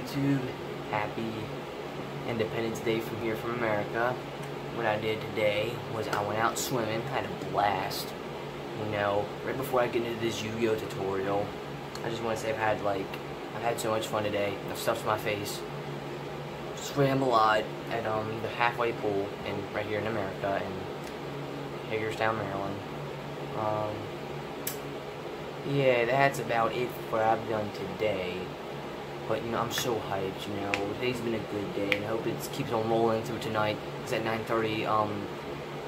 YouTube? Happy Independence Day from here from America. What I did today was I went out swimming, had a blast. You know, right before I get into this Yu-Gi-Oh tutorial, I just want to say I've had like, I've had so much fun today. I've stuffed my face. Swam a lot at um, the halfway pool in right here in America in Hagerstown, Maryland. Um, yeah, that's about it for what I've done today. But, you know, I'm so hyped, you know. Today's been a good day, and I hope it keeps on rolling through tonight. It's at 9.30, um,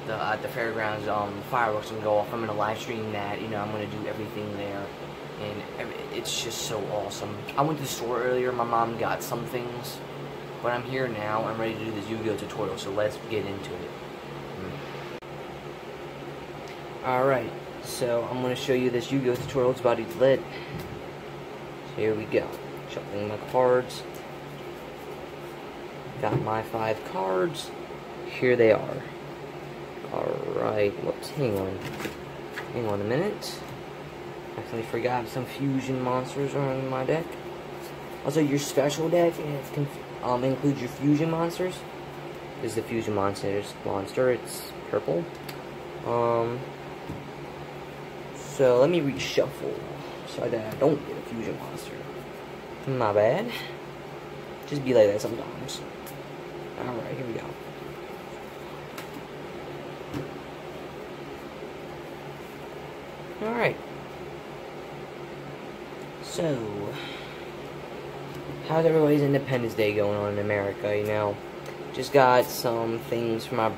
the, at the fairgrounds, um, fireworks can go off. I'm to live stream that, you know, I'm to do everything there. And it's just so awesome. I went to the store earlier, my mom got some things. But I'm here now, I'm ready to do this Yu-Gi-Oh tutorial, so let's get into it. Mm. Alright, so I'm to show you this Yu-Gi-Oh tutorial, it's about to lit. Here we go. Shuffling my cards. Got my five cards. Here they are. Alright, whoops, hang on. Hang on a minute. Actually forgot some fusion monsters are in my deck. Also, your special deck um, includes your fusion monsters. This is the fusion monsters monster. It's purple. Um, so let me reshuffle so that I don't get a fusion monster. My bad. Just be like that sometimes. Alright, here we go. Alright. So, how's everybody's Independence Day going on in America, you know? Just got some things from my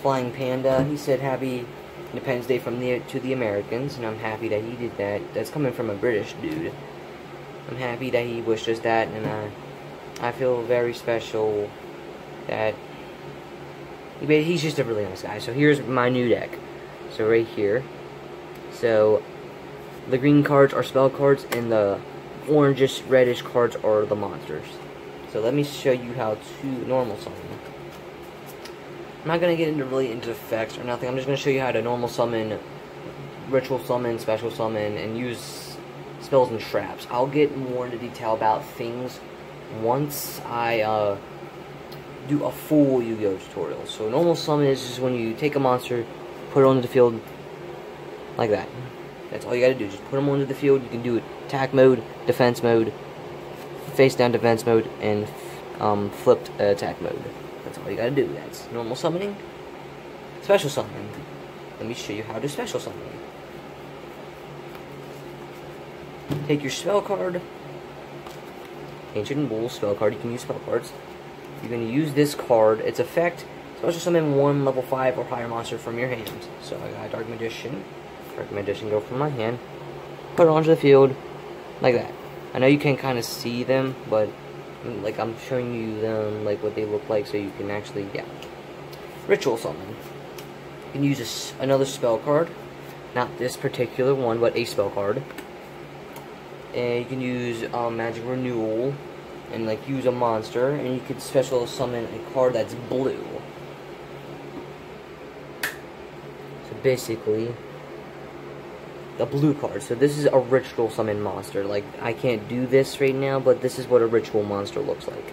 Flying Panda. He said happy Independence Day from the to the Americans, and I'm happy that he did that. That's coming from a British dude. I'm happy that he wished us that, and I, I feel very special that he, he's just a really nice guy. So here's my new deck. So right here. So the green cards are spell cards, and the orangish reddish cards are the monsters. So let me show you how to normal summon. I'm not going to get into really into effects or nothing. I'm just going to show you how to normal summon, ritual summon, special summon, and use spells and traps. I'll get more into detail about things once I uh, do a full Yu-Gi-Oh tutorial. So normal summon is just when you take a monster, put it onto the field like that. That's all you gotta do. Just put them onto the field. You can do it attack mode, defense mode, face down defense mode, and um, flipped attack mode. That's all you gotta do. That's normal summoning. Special summon. Let me show you how to special summon. Take your spell card. Ancient Rules spell card. You can use spell cards. You're going to use this card. Its effect, special summon one level 5 or higher monster from your hand. So I got Dark Magician. Dark Magician go from my hand. Put it onto the field. Like that. I know you can kind of see them, but like I'm showing you them like what they look like so you can actually yeah ritual summon you can use a, another spell card not this particular one but a spell card and you can use um, magic renewal and like use a monster and you could special summon a card that's blue so basically a blue card. So this is a ritual summon monster. Like, I can't do this right now, but this is what a ritual monster looks like.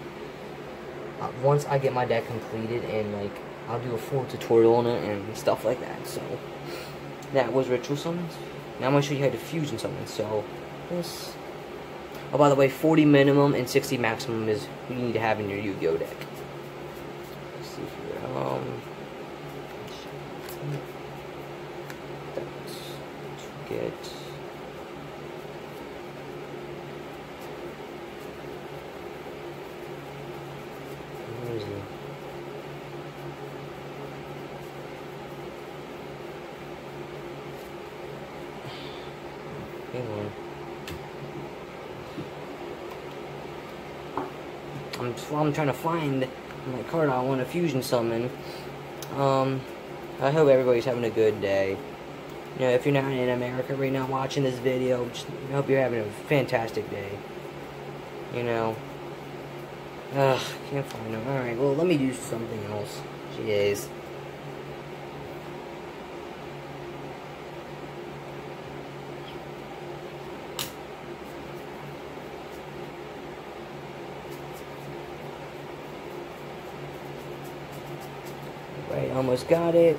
Uh, once I get my deck completed and, like, I'll do a full tutorial on it and stuff like that. So, that was ritual summons. Now I'm to show you how to fusion summon. So, this... Oh, by the way, 40 minimum and 60 maximum is you need to have in your Yu-Gi-Oh deck. Let's see here. Um... get where is he? Hang on. I'm, I'm trying to find my card I want to fusion summon. Um, I hope everybody's having a good day you know, if you're not in America right now watching this video, just I hope you're having a fantastic day. You know. Ugh, can't find them. Alright, well, let me do something else. Jeez. Almost got it.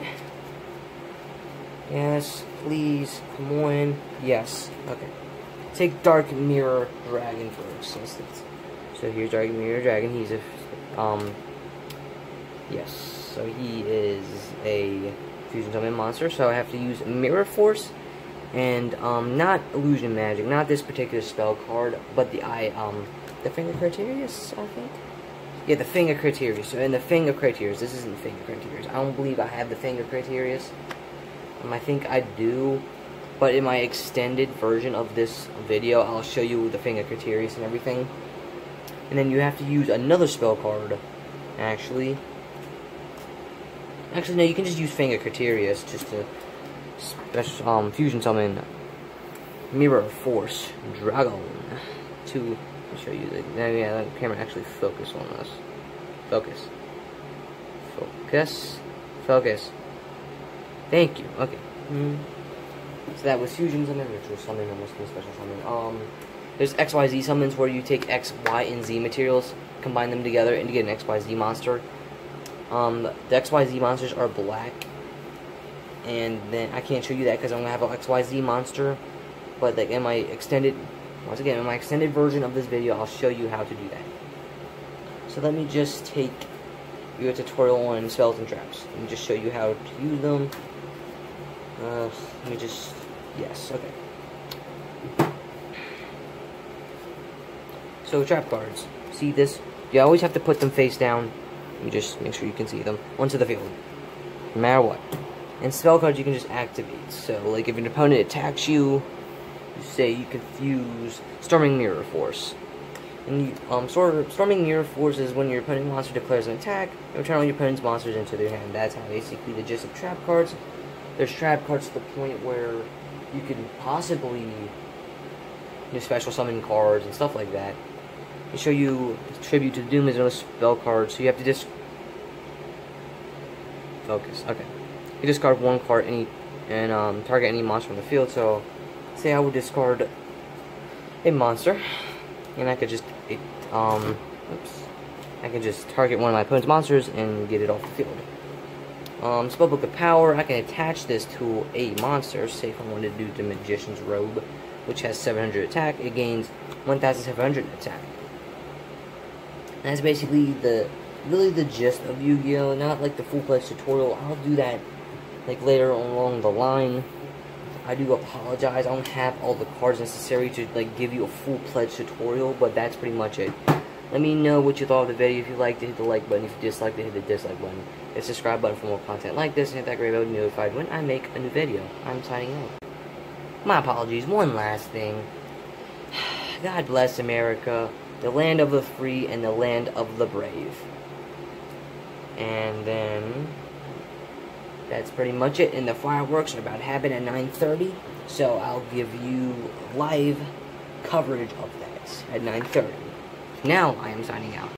Yes, please, come on. Yes, okay. Take Dark Mirror Dragon first. So here's Dark Mirror Dragon. He's a, um, yes. So he is a fusion summon monster. So I have to use Mirror Force and um, not Illusion Magic, not this particular spell card, but the I um, the Finger Criterius, I think. Yeah, the Finger Criterius. So in the Finger Criterius, this isn't the Finger Criterius. I don't believe I have the Finger Criterius. Um, I think I do, but in my extended version of this video, I'll show you the Finger Criterius and everything. And then you have to use another spell card, actually. Actually, no, you can just use Finger Criterius just to special um, fusion summon Mirror Force Dragon to show you the yeah, the camera actually focus on us. Focus. Focus. Focus. Thank you. Okay. Mm. So that was fusion summon, ritual summon, almost special summon. Um, there's XYZ summons where you take X, Y, and Z materials, combine them together, and you get an XYZ monster. Um, the XYZ monsters are black, and then I can't show you that because I'm gonna have an XYZ monster. But like in my extended, once again, in my extended version of this video, I'll show you how to do that. So let me just take your tutorial on spells and traps. Let me just show you how to use them. Uh, let me just, yes, okay. So trap cards, see this? You always have to put them face down. Let me just make sure you can see them onto the field, no matter what. And spell cards you can just activate. So, like, if an opponent attacks you, you say you confuse Storming Mirror Force. And you, um, Storming Mirror Force is when your opponent monster declares an attack, you return all your opponent's monsters into their hand. That's how basically the gist of trap cards. There's trap cards to the point where you can possibly do special summon cards and stuff like that. They show you Tribute to Doom is another spell card, so you have to just focus. Okay. You discard one card any and um, target any monster on the field. So, say I would discard a monster, and I could just it, um, oops, I can just target one of my opponent's monsters and get it off the field. Um, Spellbook of Power, I can attach this to a monster, say if I wanted to do the Magician's Robe, which has 700 attack, it gains 1,700 attack. And that's basically the, really the gist of Yu-Gi-Oh! Not like the full-fledged tutorial, I'll do that like later along the line. I do apologize. I don't have all the cards necessary to like give you a full-fledged tutorial, but that's pretty much it. Let me know what you thought of the video. If you liked it, hit the like button. If you disliked it, hit the dislike button. Hit the subscribe button for more content like this, and hit that gray bell to be notified when I make a new video. I'm signing out. My apologies. One last thing. God bless America, the land of the free and the land of the brave. And then that's pretty much it. And the fireworks are about to happen at 9.30. So I'll give you live coverage of that at 9.30. Now I am signing out.